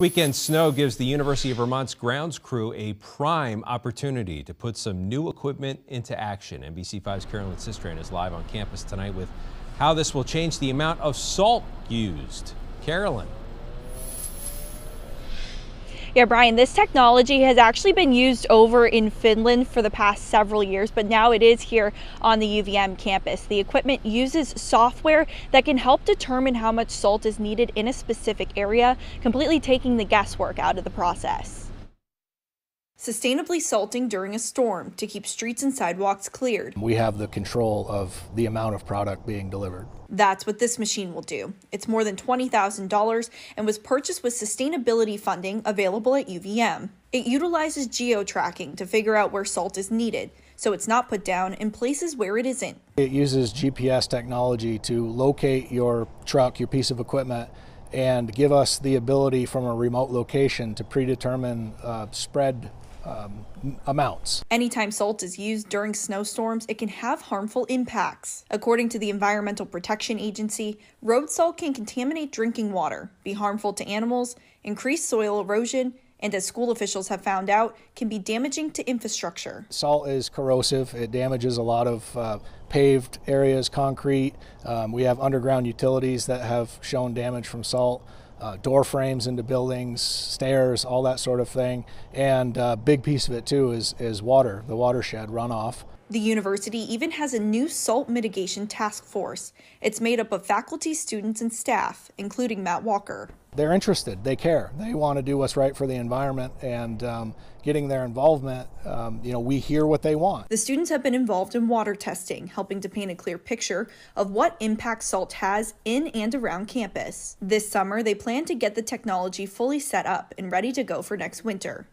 Weekend snow gives the University of Vermont's grounds crew a prime opportunity to put some new equipment into action. NBC5's Carolyn Cistran is live on campus tonight with how this will change the amount of salt used. Carolyn. Yeah, Brian, this technology has actually been used over in Finland for the past several years, but now it is here on the UVM campus. The equipment uses software that can help determine how much salt is needed in a specific area, completely taking the guesswork out of the process sustainably salting during a storm to keep streets and sidewalks cleared. We have the control of the amount of product being delivered. That's what this machine will do. It's more than $20,000 and was purchased with sustainability funding available at UVM. It utilizes geo tracking to figure out where salt is needed, so it's not put down in places where it isn't. It uses GPS technology to locate your truck, your piece of equipment, and give us the ability from a remote location to predetermine uh, spread um, amounts. Anytime salt is used during snowstorms, it can have harmful impacts. According to the Environmental Protection Agency, road salt can contaminate drinking water, be harmful to animals, increase soil erosion, and as school officials have found out, can be damaging to infrastructure. Salt is corrosive. It damages a lot of uh, paved areas, concrete. Um, we have underground utilities that have shown damage from salt uh, door frames into buildings, stairs, all that sort of thing. And a uh, big piece of it too is, is water, the watershed runoff. The university even has a new salt mitigation task force. It's made up of faculty, students, and staff, including Matt Walker. They're interested, they care, they want to do what's right for the environment, and um, getting their involvement, um, you know, we hear what they want. The students have been involved in water testing, helping to paint a clear picture of what impact salt has in and around campus. This summer, they plan to get the technology fully set up and ready to go for next winter.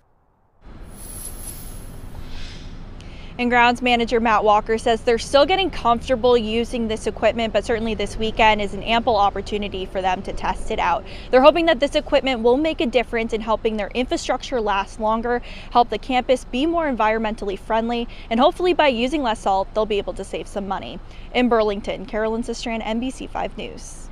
And grounds manager Matt Walker says they're still getting comfortable using this equipment, but certainly this weekend is an ample opportunity for them to test it out. They're hoping that this equipment will make a difference in helping their infrastructure last longer, help the campus be more environmentally friendly, and hopefully by using less salt, they'll be able to save some money. In Burlington, Carolyn Cistran, NBC5 News.